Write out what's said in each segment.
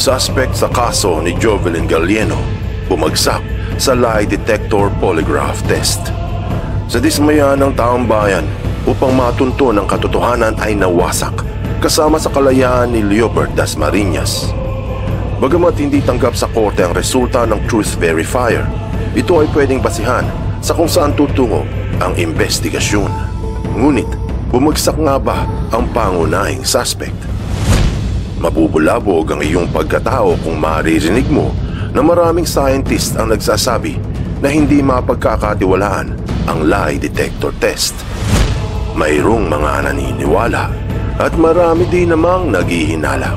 Suspect sa kaso ni Jovelyn Gallieno bumagsak sa lie detector polygraph test. Sa dismaya ng taong bayan upang matunto ng katotohanan ay nawasak kasama sa kalayaan ni Leobert Dasmariñas. Bagamat hindi tanggap sa korte ang resulta ng Truth Verifier, ito ay pwedeng basihan sa kung saan tutungo ang investigasyon. Ngunit, bumagsak nga ba ang pangunahing suspect? Mabubulabog ang iyong pagkatao kung maririnig mo na maraming scientist ang nagsasabi na hindi mapagkakatiwalaan ang lie detector test. Mayroong mga naniniwala at marami din namang naghihinala.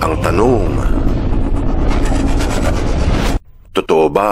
Ang tanong, totoo ba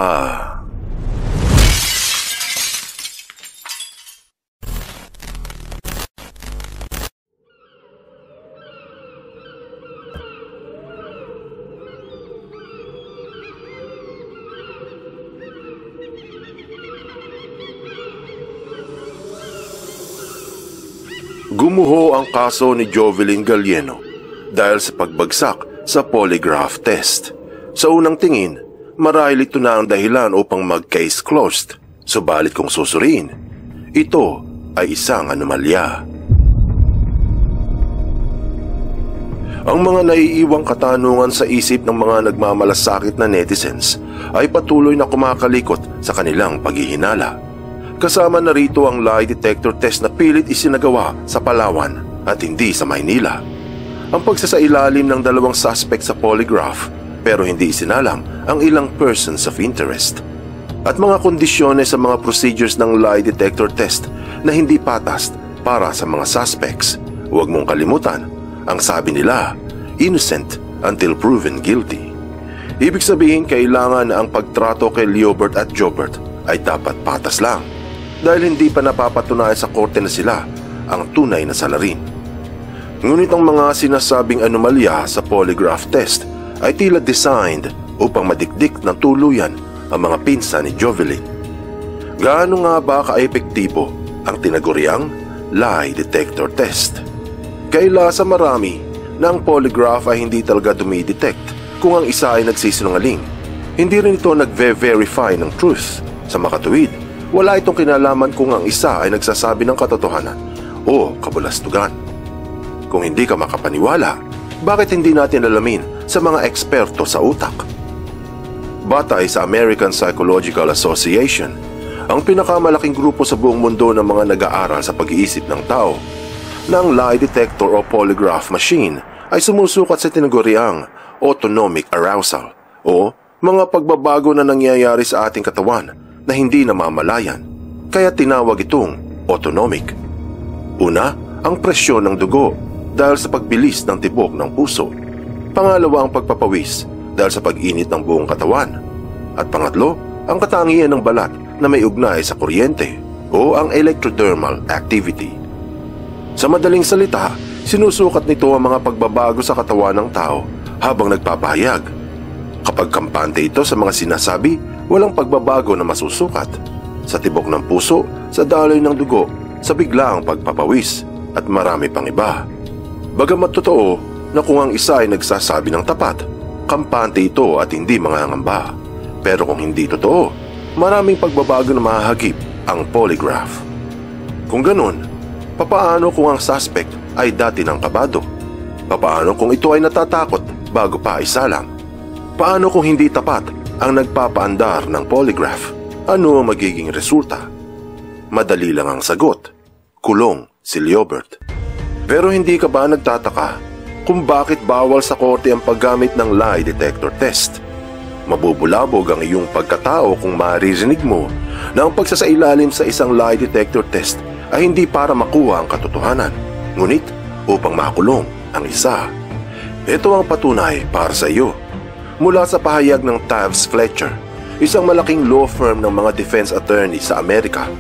Gumuho ang kaso ni Jovelyn Gallieno dahil sa pagbagsak sa polygraph test. Sa unang tingin, marahil ito na ang dahilan upang mag-case closed. Subalit kung susuriin, ito ay isang anomalya. Ang mga naiiwang katanungan sa isip ng mga nagmamalasakit na netizens ay patuloy na kumakalikot sa kanilang paghihinala. Kasama na rito ang lie detector test na pilit isinagawa sa Palawan at hindi sa Maynila. Ang pagsasailalim ng dalawang suspect sa polygraph pero hindi isinalang ang ilang persons of interest. At mga kondisyones sa mga procedures ng lie detector test na hindi patas para sa mga suspects. Huwag mong kalimutan, ang sabi nila, innocent until proven guilty. Ibig sabihin kailangan na ang pagtrato kay Leobert at Jobert ay dapat patas lang dahil hindi pa napapatunayan sa korte na sila ang tunay na salarin. Ngunit ang mga sinasabing anomalya sa polygraph test ay tila designed upang madikdik ng tuluyan ang mga pinsa ni Jovelyn. Gaano nga ba ka-epektibo ang tinaguriang lie detector test? Kaila sa marami na ang polygraph ay hindi talaga dumidetect kung ang isa ay nagsisinungaling. Hindi rin ito nagve-verify ng truth. Sa makatuwid, wala itong kinalaman kung ang isa ay nagsasabi ng katotohanan o kabulastugan. Kung hindi ka makapaniwala, bakit hindi natin alamin sa mga eksperto sa utak? Batay sa American Psychological Association, ang pinakamalaking grupo sa buong mundo ng mga nag-aaral sa pag-iisip ng tao, na ang lie detector o polygraph machine ay sumusukat sa tinaguriang autonomic arousal o mga pagbabago na nangyayari sa ating katawan na hindi namamalayan, kaya tinawag itong autonomic. Una, ang presyon ng dugo dahil sa pagbilis ng tibok ng puso. Pangalawa ang pagpapawis dahil sa pag-init ng buong katawan. At pangatlo, ang katangian ng balat na may ugnay sa kuryente o ang electrodermal activity. Sa madaling salita, sinusukat nito ang mga pagbabago sa katawan ng tao habang nagpapahayag. Kapag kampante ito sa mga sinasabi walang pagbabago na masusukat sa tibok ng puso, sa daloy ng dugo, sa biglaang pagpapawis at marami pang iba. Bagamat totoo na kung ang isa ay nagsasabi ng tapat, kampante ito at hindi mga ngamba. Pero kung hindi totoo, maraming pagbabago na mahahagip ang polygraph. Kung ganun, papaano kung ang suspect ay dati ng kabado? Papaano kung ito ay natatakot bago pa isalang? Paano kung hindi tapat ang nagpapaandar ng polygraph. Ano ang magiging resulta? Madali lang ang sagot. Kulong si Leobert. Pero hindi ka ba nagtataka kung bakit bawal sa korte ang paggamit ng lie detector test? Mabubulabog ang iyong pagkatao kung maririnig mo na ang pagsasailalim sa isang lie detector test ay hindi para makuha ang katotohanan, ngunit upang makulong ang isa. Ito ang patunay para sa iyo mula sa pahayag ng Tavis Fletcher, isang malaking law firm ng mga defense attorney sa Amerika.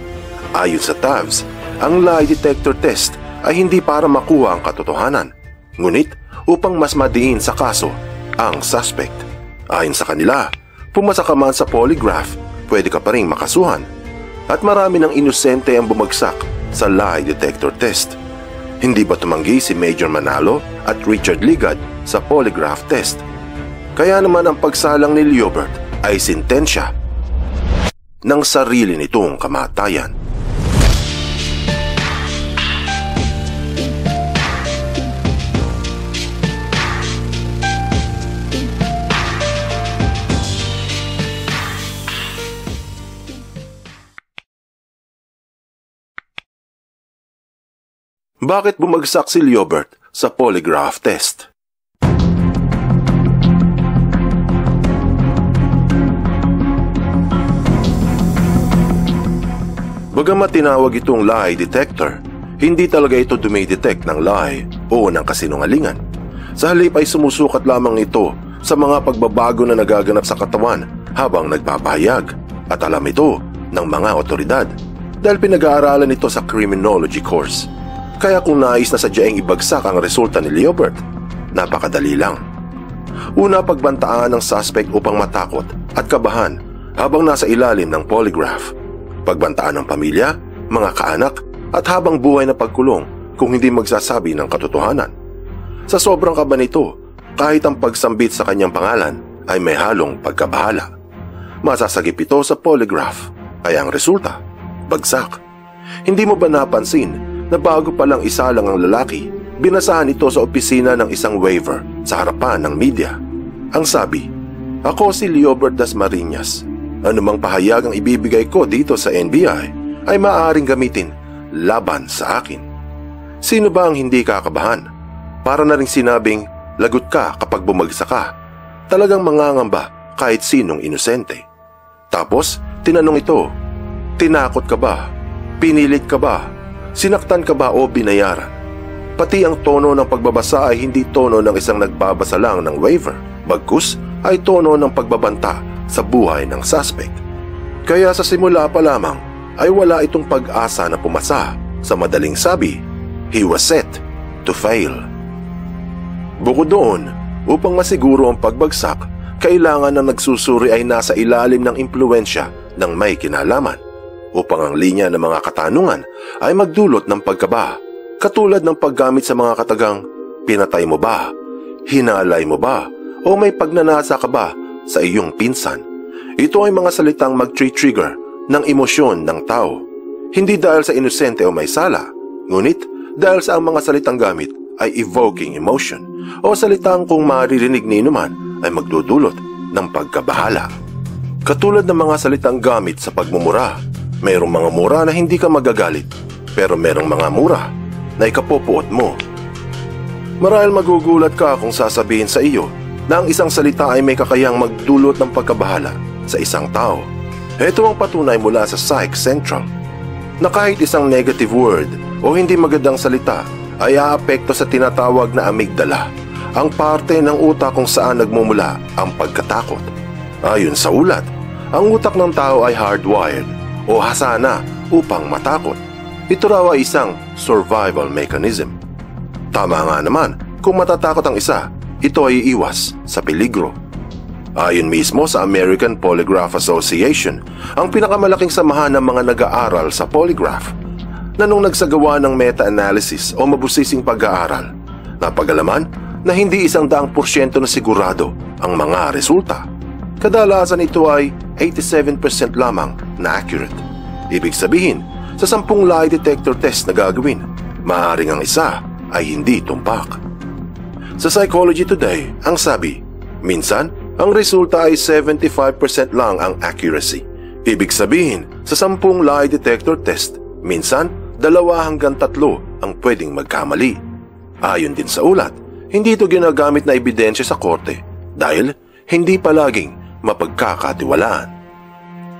Ayon sa Tavis, ang lie detector test ay hindi para makuha ang katotohanan, ngunit upang mas madiin sa kaso ang suspect. Ayon sa kanila, pumasa ka man sa polygraph, pwede ka pa rin makasuhan. At marami ng inosente ang bumagsak sa lie detector test. Hindi ba tumanggi si Major Manalo at Richard Ligad sa polygraph test Kaya naman ang pagsalang ni Liobert ay sintensya ng sarili nitong kamatayan. Bakit bumagsak si Liobert sa polygraph test? Bagamat tinawag itong lie detector, hindi talaga ito dumidetect ng lie o ng kasinungalingan. Sa halip ay sumusukat lamang ito sa mga pagbabago na nagaganap sa katawan habang nagpapahayag at alam ito ng mga otoridad dahil pinag-aaralan ito sa criminology course. Kaya kung nais na sadyaing ibagsak ang resulta ni Leobert, napakadali lang. Una pagbantaan ng suspect upang matakot at kabahan habang nasa ilalim ng polygraph pagbantaan ng pamilya, mga kaanak at habang buhay na pagkulong kung hindi magsasabi ng katotohanan. Sa sobrang kaba nito, kahit ang pagsambit sa kanyang pangalan ay may halong pagkabahala. Masasagip ito sa polygraph, kaya ang resulta, bagsak. Hindi mo ba napansin na bago pa lang isa lang ang lalaki, binasahan ito sa opisina ng isang waiver sa harapan ng media. Ang sabi, Ako si Leobert Dasmariñas, Anumang pahayag ang ibibigay ko dito sa NBI ay maaaring gamitin laban sa akin. Sino ba ang hindi kakabahan? Para na rin sinabing lagot ka kapag bumagsak ka. Talagang mangangamba kahit sinong inosente. Tapos, tinanong ito, tinakot ka ba? Pinilit ka ba? Sinaktan ka ba o binayaran? Pati ang tono ng pagbabasa ay hindi tono ng isang nagbabasa lang ng waiver. Bagkus ay tono ng pagbabanta sa buhay ng suspect. Kaya sa simula pa lamang ay wala itong pag-asa na pumasa sa madaling sabi, he was set to fail. Bukod doon, upang masiguro ang pagbagsak, kailangan na nagsusuri ay nasa ilalim ng impluensya ng may kinalaman upang ang linya ng mga katanungan ay magdulot ng pagkaba katulad ng paggamit sa mga katagang pinatay mo ba, hinalay mo ba, o may pagnanasa ka ba sa iyong pinsan. Ito ay mga salitang mag-trigger ng emosyon ng tao. Hindi dahil sa inosente o may sala, ngunit dahil sa ang mga salitang gamit ay evoking emotion o salitang kung maririnig ni inuman ay magdudulot ng pagkabahala. Katulad ng mga salitang gamit sa pagmumura, mayroong mga mura na hindi ka magagalit, pero mayroong mga mura na ikapopuot mo. Marahil magugulat ka kung sasabihin sa iyo na ang isang salita ay may kakayang magdulot ng pagkabahala sa isang tao. Ito ang patunay mula sa Psych Central na kahit isang negative word o hindi magandang salita ay aapekto sa tinatawag na amygdala, ang parte ng utak kung saan nagmumula ang pagkatakot. Ayon sa ulat, ang utak ng tao ay hardwired o hasana upang matakot. Ito raw ay isang survival mechanism. Tama nga naman, kung matatakot ang isa, ito ay iwas sa peligro. Ayon mismo sa American Polygraph Association, ang pinakamalaking samahan ng mga nag-aaral sa polygraph na nung nagsagawa ng meta-analysis o mabusising pag-aaral, napagalaman na hindi isang daang porsyento na sigurado ang mga resulta. Kadalasan ito ay 87% lamang na accurate. Ibig sabihin, sa sampung lie detector test na gagawin, maaaring ang isa ay hindi tumpak. Sa Psychology Today, ang sabi, minsan, ang resulta ay 75% lang ang accuracy. Ibig sabihin, sa sampung lie detector test, minsan, dalawa hanggang tatlo ang pwedeng magkamali. Ayon din sa ulat, hindi ito ginagamit na ebidensya sa korte dahil hindi palaging mapagkakatiwalaan.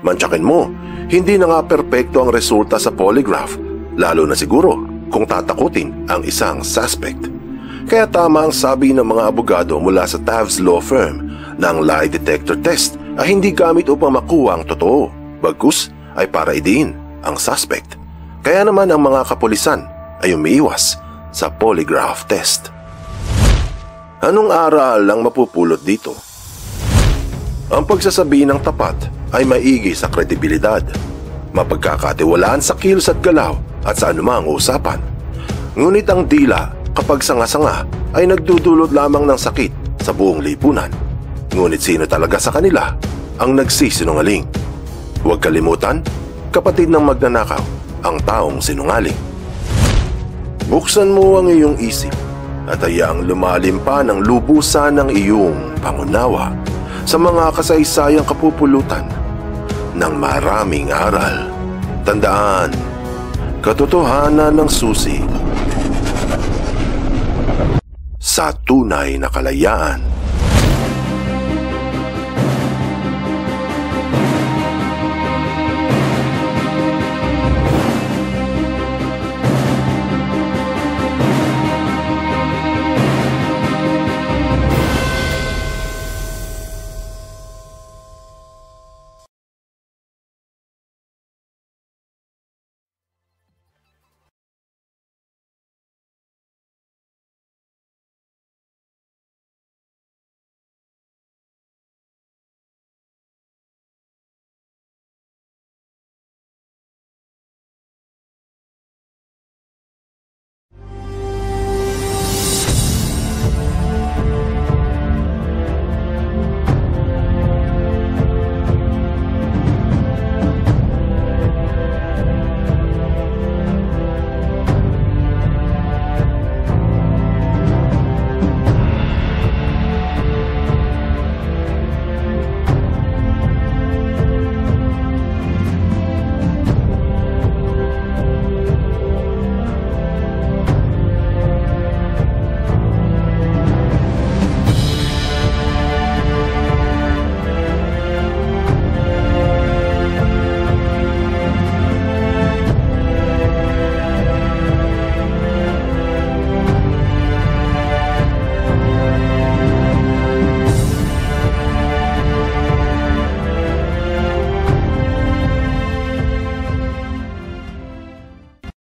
Mantsakin mo, hindi na nga perpekto ang resulta sa polygraph, lalo na siguro kung tatakutin ang isang suspect. Kaya tama ang sabi ng mga abogado mula sa Tavs Law Firm na ang lie detector test ay hindi gamit upang makuha ang totoo. Bagkus ay para idiin ang suspect. Kaya naman ang mga kapulisan ay umiiwas sa polygraph test. Anong aral ang mapupulot dito? Ang pagsasabi ng tapat ay maigi sa kredibilidad, mapagkakatiwalaan sa kilos at galaw at sa anumang usapan. Ngunit ang dila kapag sanga-sanga ay nagdudulot lamang ng sakit sa buong lipunan. Ngunit sino talaga sa kanila ang nagsisinungaling? Huwag kalimutan, kapatid ng magnanakaw, ang taong sinungaling. Buksan mo ang iyong isip at hayaang lumalim pa ng lubusan ng iyong pangunawa sa mga kasaysayang kapupulutan ng maraming aral. Tandaan, katotohanan ng susi sa tunay na kalayaan.